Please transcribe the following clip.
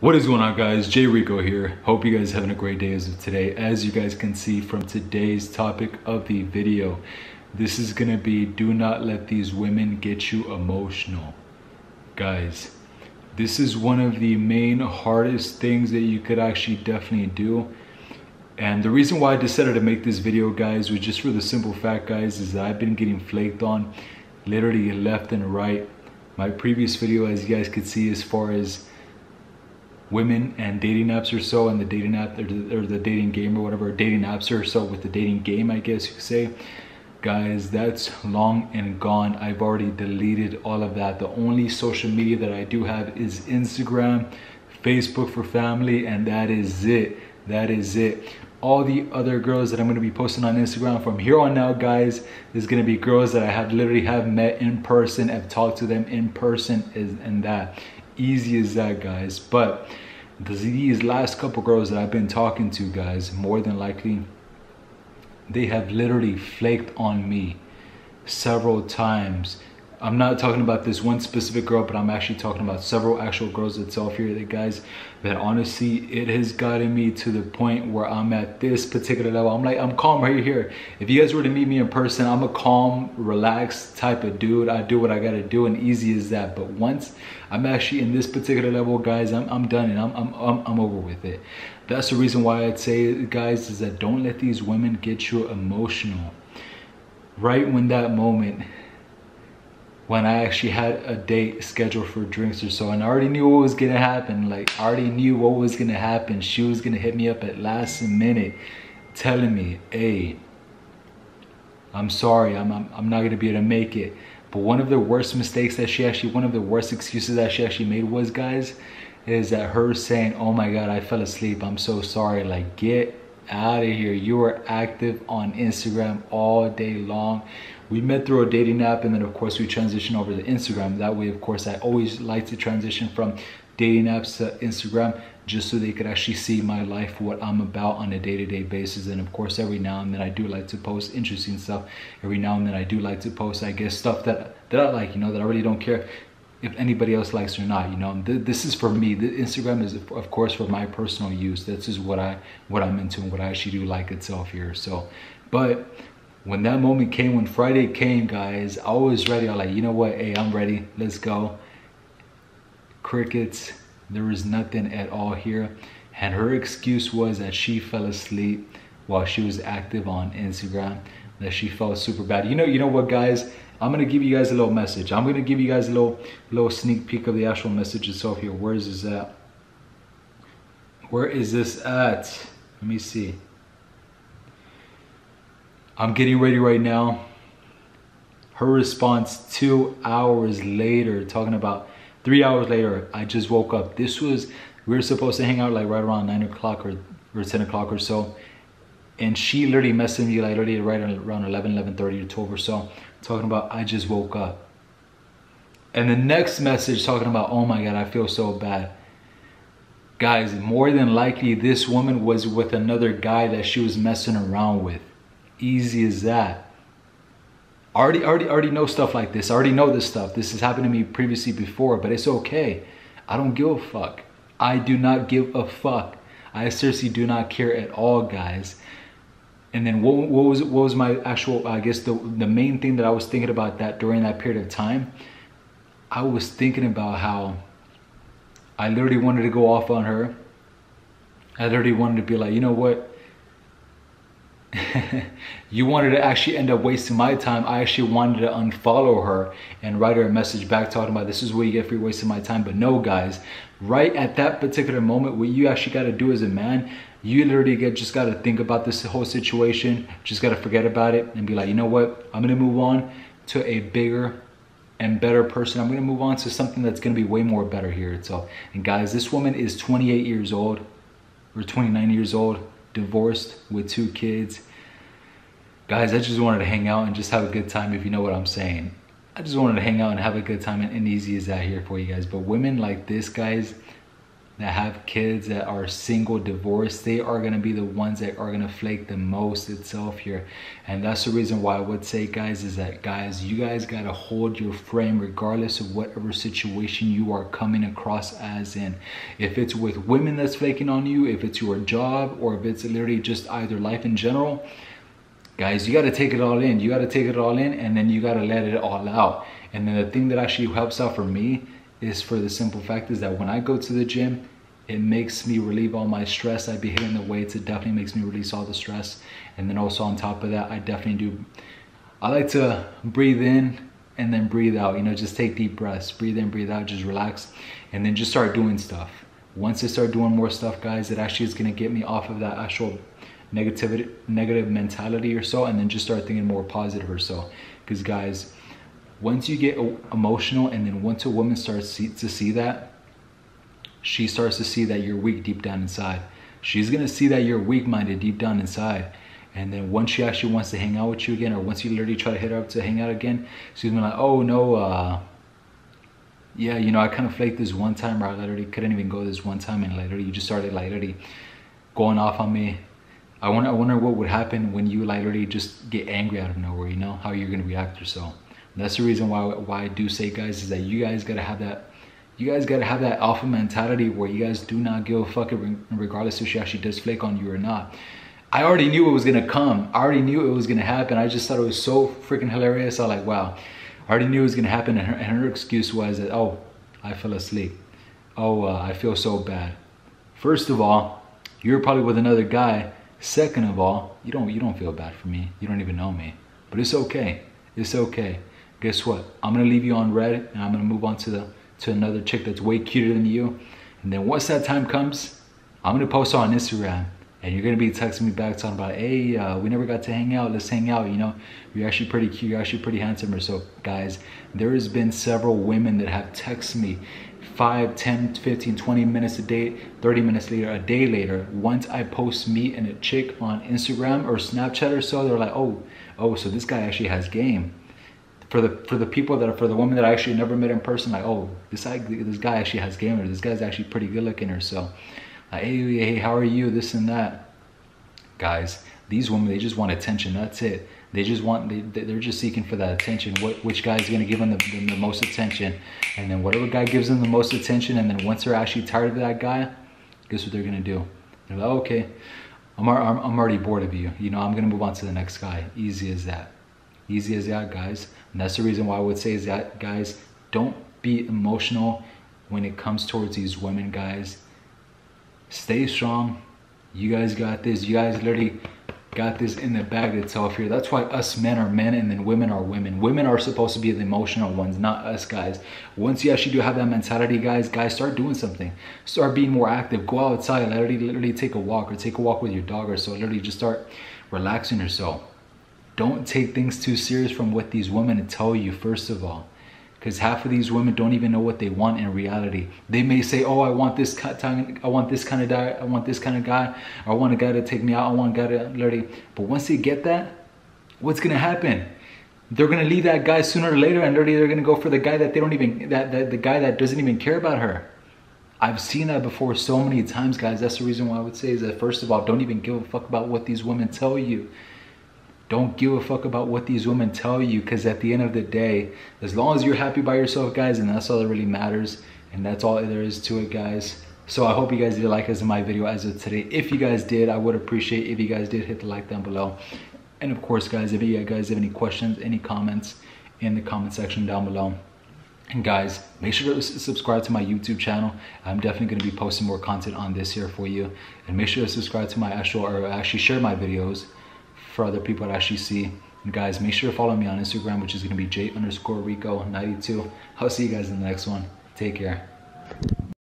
What is going on guys? J Rico here. Hope you guys having a great day as of today. As you guys can see from today's topic of the video, this is gonna be do not let these women get you emotional. Guys, this is one of the main hardest things that you could actually definitely do. And the reason why I decided to make this video guys was just for the simple fact guys is that I've been getting flaked on literally left and right. My previous video as you guys could see as far as women and dating apps or so and the dating app or the, or the dating game or whatever dating apps or so with the dating game i guess you could say. Guys that's long and gone. I've already deleted all of that. The only social media that i do have is instagram facebook for family and that is it. That is it. All the other girls that i'm going to be posting on instagram from here on out guys is going to be girls that i have literally have met in person have talked to them in person is and that easy as that guys. But these last couple girls that i've been talking to guys more than likely they have literally flaked on me several times I'm not talking about this one specific girl, but I'm actually talking about several actual girls itself here that guys that honestly it has gotten me to the point where I'm at this particular level. I'm like, I'm calm right here. If you guys were to meet me in person, I'm a calm, relaxed type of dude. I do what I gotta do and easy as that. But once I'm actually in this particular level, guys, I'm, I'm done and I'm, I'm, I'm, I'm over with it. That's the reason why I'd say, guys, is that don't let these women get you emotional. Right when that moment when I actually had a date scheduled for drinks or so and I already knew what was gonna happen like I already knew what was gonna happen. She was gonna hit me up at last minute telling me hey I'm sorry I'm, I'm, I'm not gonna be able to make it. But one of the worst mistakes that she actually one of the worst excuses that she actually made was guys is that her saying oh my god I fell asleep I'm so sorry like get out of here. You were active on Instagram all day long we met through a dating app and then of course we transitioned over to Instagram. That way, of course, I always like to transition from dating apps to Instagram just so they could actually see my life, what I'm about on a day-to-day basis. And of course, every now and then I do like to post interesting stuff. Every now and then I do like to post, I guess, stuff that, that I like, you know, that I really don't care if anybody else likes or not you know this is for me the instagram is of course for my personal use this is what i what i'm into and what i actually do like itself here so but when that moment came, when Friday came, guys, I was ready. I was like, you know what? Hey, I'm ready. Let's go. Crickets. There was nothing at all here. And her excuse was that she fell asleep while she was active on Instagram. That she felt super bad. You know, you know what, guys? I'm gonna give you guys a little message. I'm gonna give you guys a little, little sneak peek of the actual message itself here. Where is this at? Where is this at? Let me see. I'm getting ready right now. Her response two hours later, talking about three hours later, I just woke up. This was, we were supposed to hang out like right around nine o'clock or, or 10 o'clock or so. And she literally messaged me like literally right around 11, 11.30 or 12 or so, talking about, I just woke up. And the next message talking about, oh my God, I feel so bad. Guys, more than likely this woman was with another guy that she was messing around with easy as that. already, already, already know stuff like this. I already know this stuff. This has happened to me previously before, but it's okay. I don't give a fuck. I do not give a fuck. I seriously do not care at all, guys. And then what, what was what was my actual? I guess the the main thing that I was thinking about that during that period of time, I was thinking about how I literally wanted to go off on her. I literally wanted to be like, you know what? you wanted to actually end up wasting my time. I actually wanted to unfollow her and write her a message back talking about this is what you get for wasting my time. But no, guys, right at that particular moment, what you actually got to do as a man, you literally get just got to think about this whole situation. Just got to forget about it and be like, you know what? I'm going to move on to a bigger and better person. I'm going to move on to something that's going to be way more better here. So, and guys, this woman is 28 years old or 29 years old divorced with two kids. Guys, I just wanted to hang out and just have a good time if you know what I'm saying. I just wanted to hang out and have a good time and, easy as that here for you guys. But women like this, guys, that have kids that are single divorced they are going to be the ones that are going to flake the most itself here. And that's the reason why i would say guys is that guys you guys got to hold your frame regardless of whatever situation you are coming across as in. If it's with women that's flaking on you if it's your job or if it's literally just either life in general guys you got to take it all in. You got to take it all in and then you got to let it all out. And then the thing that actually helps out for me is for the simple fact is that when I go to the gym, it makes me relieve all my stress. I be hitting the weights. It definitely makes me release all the stress. And then also on top of that, I definitely do, I like to breathe in and then breathe out. You know, just take deep breaths, breathe in, breathe out, just relax. And then just start doing stuff. Once I start doing more stuff, guys, it actually is gonna get me off of that actual negativity, negative mentality or so, and then just start thinking more positive or so. Because guys, once you get emotional and then once a woman starts to see that she starts to see that you're weak deep down inside. She's gonna see that you're weak-minded deep down inside. And then once she actually wants to hang out with you again or once you literally try to hit her up to hang out again she's gonna be like oh no uh yeah you know i kind of flaked this one time or i literally couldn't even go this one time and literally you just started like literally going off on me. I wonder i wonder what would happen when you like literally just get angry out of nowhere you know how you're gonna react or so that's the reason why why I do say guys is that you guys gotta have that you guys gotta have that alpha mentality where you guys do not give a fuck regardless if she actually does flake on you or not. I already knew it was gonna come. I already knew it was gonna happen. I just thought it was so freaking hilarious. I was like, wow. I already knew it was gonna happen. And her, and her excuse was that, oh, I fell asleep. Oh, uh, I feel so bad. First of all, you're probably with another guy. Second of all, you don't you don't feel bad for me. You don't even know me. But it's okay. It's okay guess what? I'm gonna leave you on read and I'm gonna move on to the to another chick that's way cuter than you. And then once that time comes, I'm gonna post on Instagram and you're gonna be texting me back talking about, hey, uh, we never got to hang out, let's hang out, you know, you're actually pretty cute, you're actually pretty handsome or so. Guys, there has been several women that have texted me 5, 10, 15, 20 minutes a day, 30 minutes later, a day later, once I post me and a chick on Instagram or Snapchat or so, they're like, oh, oh, so this guy actually has game for the for the people that are for the women that I actually never met in person, like oh this guy this guy actually has gamer. This guy's actually pretty good looking or so. Like, hey hey how are you? This and that. Guys, these women they just want attention. That's it. They just want they they're just seeking for that attention. What which guy's gonna give them the, them the most attention? And then whatever guy gives them the most attention, and then once they're actually tired of that guy, guess what they're gonna do? They're like oh, okay. I'm, I'm, I'm already bored of you. You know, I'm gonna move on to the next guy. Easy as that. Easy as that, guys. And that's the reason why I would say is that, guys, don't be emotional when it comes towards these women, guys. Stay strong. You guys got this. You guys literally got this in the bag itself here. That's why us men are men and then women are women. Women are supposed to be the emotional ones, not us guys. Once you actually do have that mentality, guys, guys, start doing something. Start being more active. Go outside. Literally, literally take a walk or take a walk with your dog or so. Literally just start relaxing yourself don't take things too serious from what these women tell you, first of all. Because half of these women don't even know what they want in reality. They may say, "Oh, I want this kind, I want this kind of guy, I want this kind of guy, I want a guy to take me out, I want a guy to literally." But once they get that, what's gonna happen? They're gonna leave that guy sooner or later, and literally they're gonna go for the guy that they don't even that, that the guy that doesn't even care about her. I've seen that before so many times, guys. That's the reason why I would say is that first of all, don't even give a fuck about what these women tell you. Don't give a fuck about what these women tell you because at the end of the day, as long as you're happy by yourself, guys, and that's all that really matters. And that's all there is to it, guys. So I hope you guys did like us in my video as of today. If you guys did, I would appreciate if you guys did hit the like down below. And of course, guys, if you guys have any questions, any comments in the comment section down below. And guys, make sure to subscribe to my YouTube channel. I'm definitely gonna be posting more content on this here for you. And make sure to subscribe to my actual, or actually share my videos for other people to actually see. And guys, make sure to follow me on Instagram, which is gonna be J underscore Rico 92. I'll see you guys in the next one. Take care.